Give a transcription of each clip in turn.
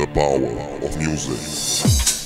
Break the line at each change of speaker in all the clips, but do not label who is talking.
the power of music.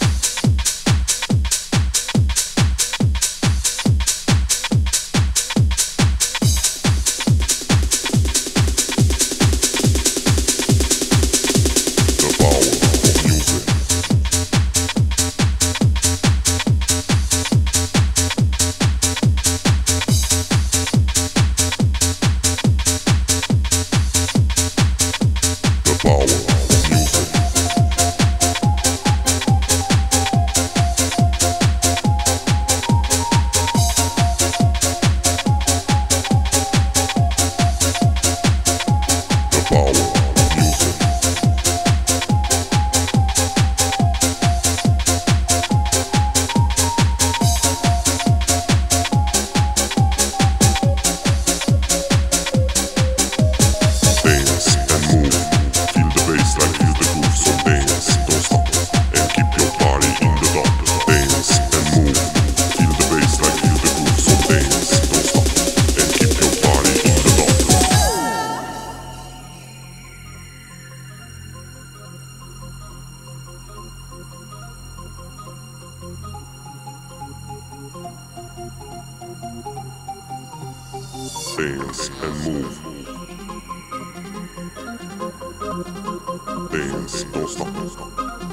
Dance and move. Dance, don't stop. Don't stop.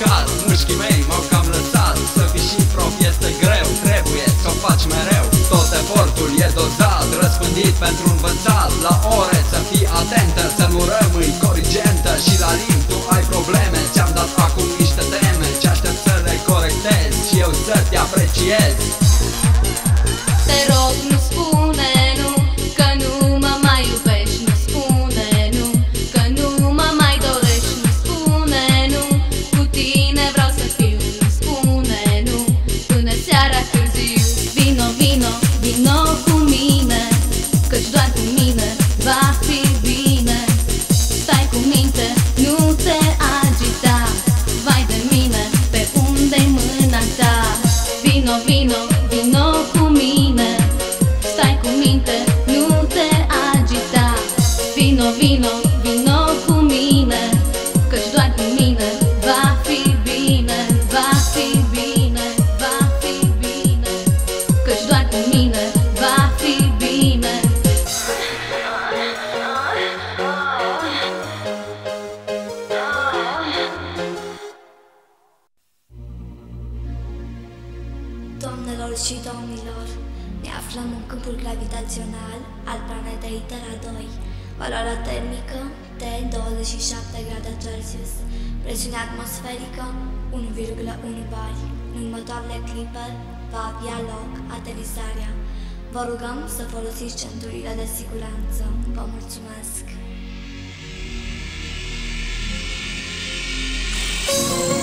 Eu a plecat Mușchii mei m-au cam lăsat. Să fii și prof este greu Trebuie să o faci mereu. Tot efortul e dozat Răspândit pentru învățat. La ore să fii atentă Să nu rămâi corigentă. Și la limb tu ai probleme Ți-am dat acum niște teme. Ce aștept să le corectez Și eu să te apreciez
câmpul gravitațional al planetei Terra 2. Valoarea termică de 27 grade Celsius. Presiunea atmosferică 1,1 bari. În următoarele clipe va avea loc aterizarea. Vă rugăm să folosiți centurile de siguranță. Vă mulțumesc! Bine ați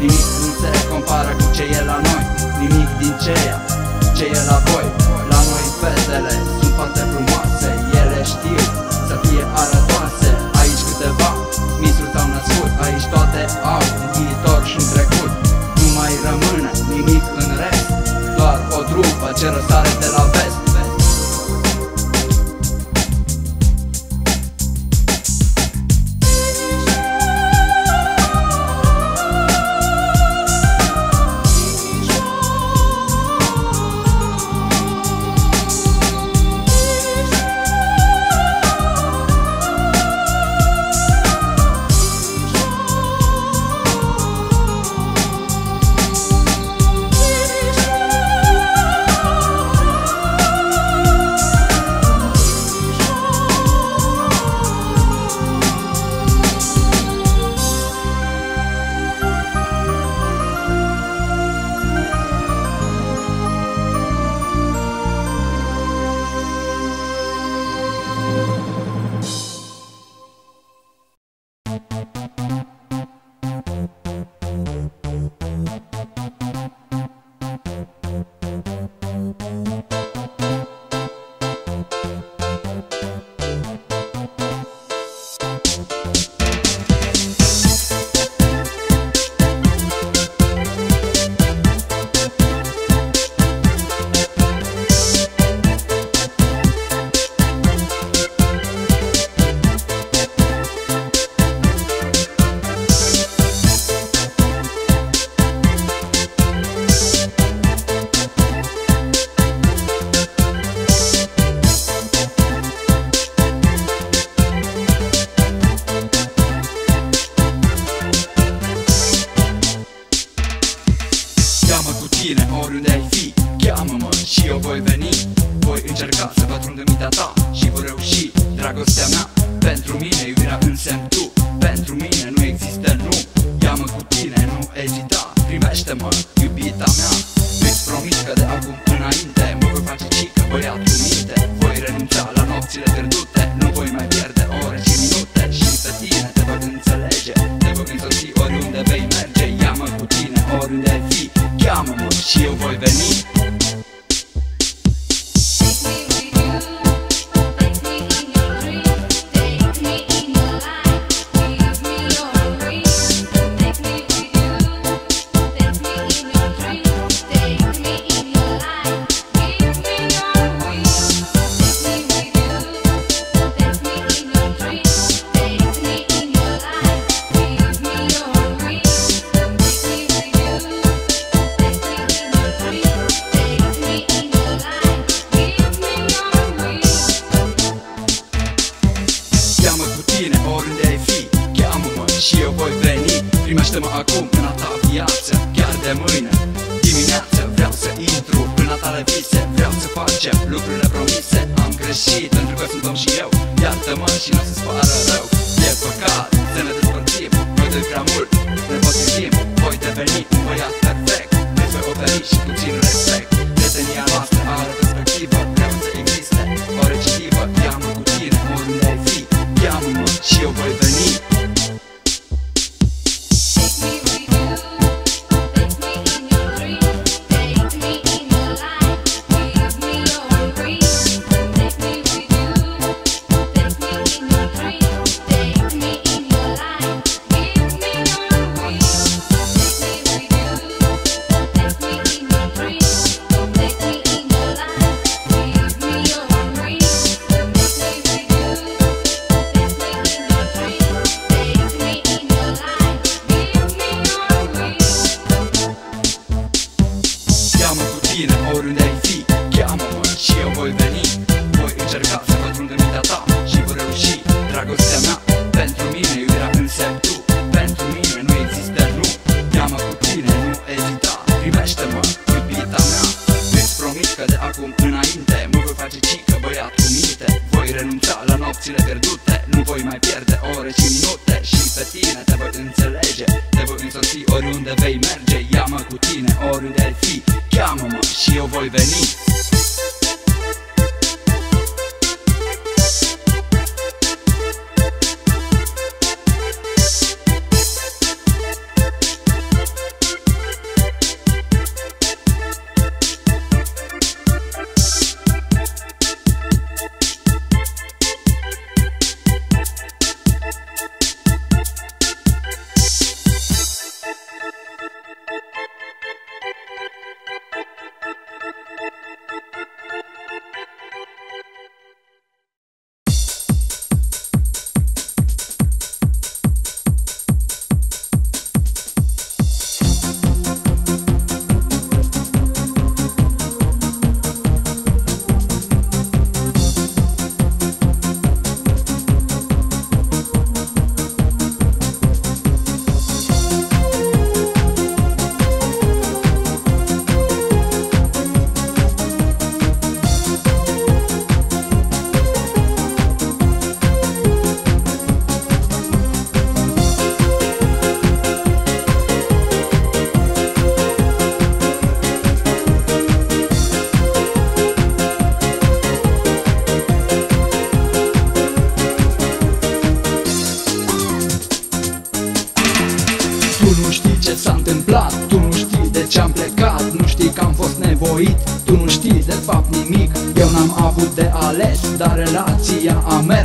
Nimic nu se compara cu ce e la noi. Nimic din ceea ce e la voi. La noi fetele sunt foarte frumoase Ele știu să fie arătoase. Aici câteva misuri s-au născut Aici toate au un viitor și un trecut. Nu mai rămâne nimic în rest Doar o trupă ce răsare de la
鸡鸭阿妹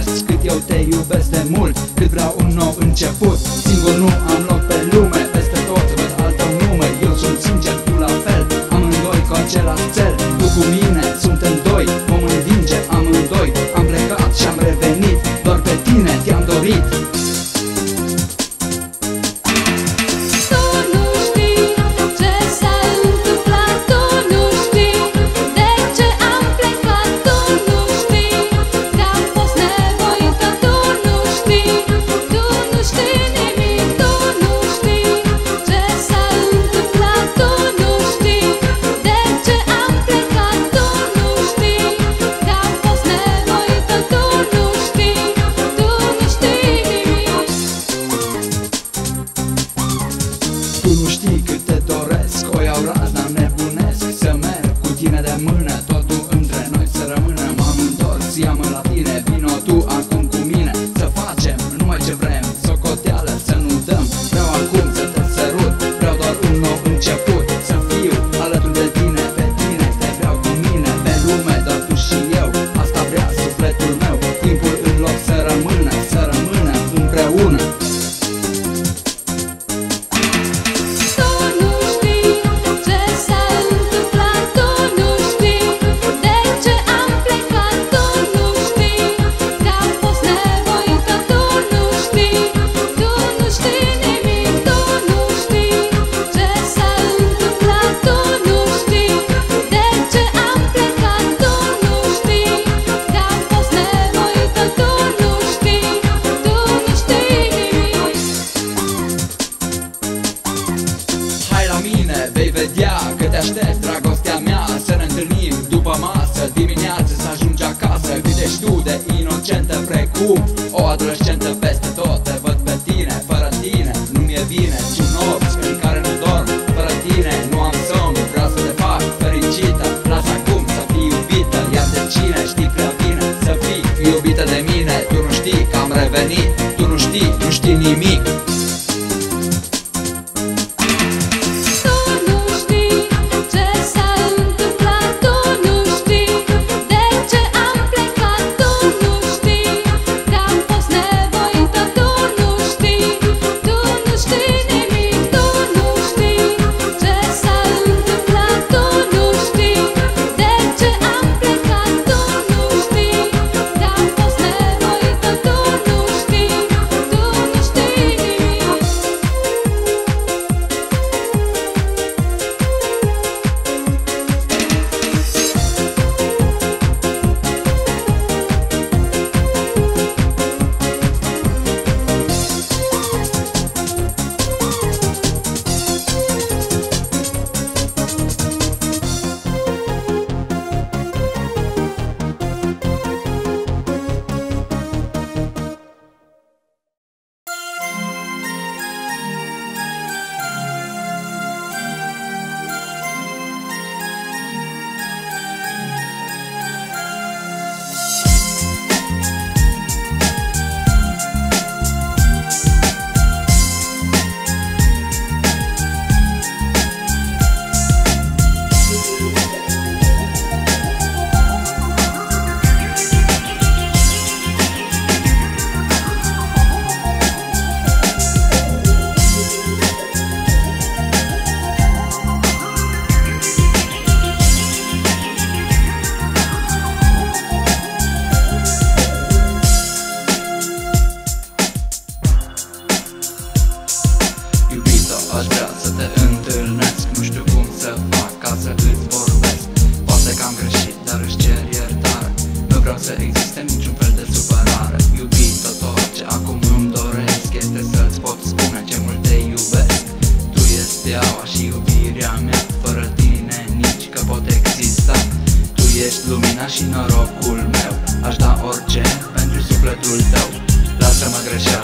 aștept dragostea mea Să ne întâlnim după masă. Dimineață să ajungi acasă. Gândești tu de inocentă precum o adolescentă.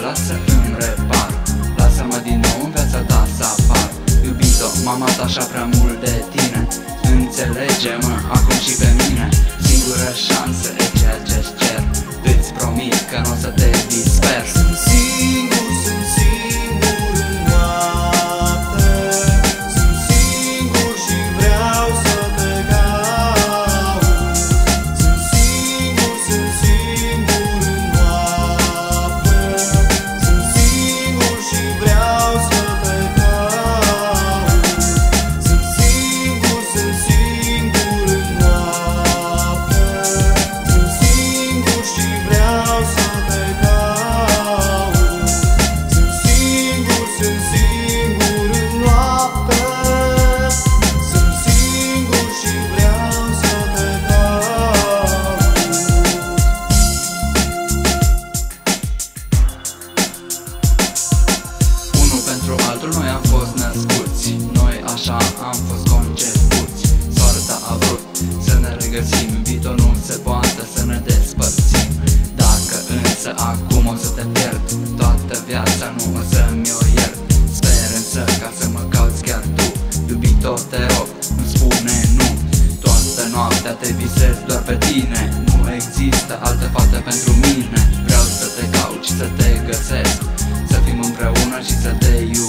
lasă în repar. Lasă-mă din nou în viața ta să apar. Iubito, m-am atașat prea mult de tine. Înțelege-mă acum și pe mine. Singură șansă e ceea ce-ți cer. Îți promit că nu o să te Noaptea
te visez doar pe tine. Nu există altă fată pentru mine. Vreau să te caut și să te găsesc Să fim împreună și să te iubesc